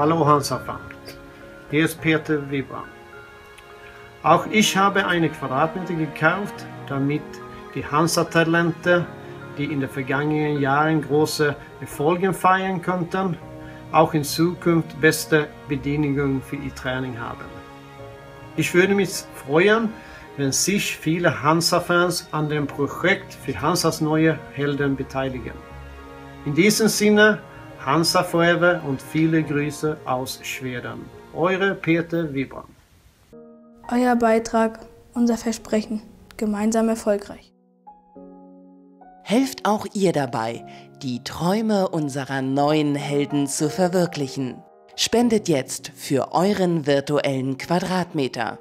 Hallo Hansa-Fan. Hier ist Peter Wibra. Auch ich habe eine Quadratmeter gekauft, damit die Hansa-Talente, die in den vergangenen Jahren große Erfolge feiern konnten, auch in Zukunft beste Bedingungen für ihr Training haben. Ich würde mich freuen, wenn sich viele Hansa-Fans an dem Projekt für Hansas neue Helden beteiligen. In diesem Sinne, Hansa Forever und viele Grüße aus Schweden. Eure Peter Wibram. Euer Beitrag, unser Versprechen, gemeinsam erfolgreich. Helft auch ihr dabei, die Träume unserer neuen Helden zu verwirklichen. Spendet jetzt für euren virtuellen Quadratmeter.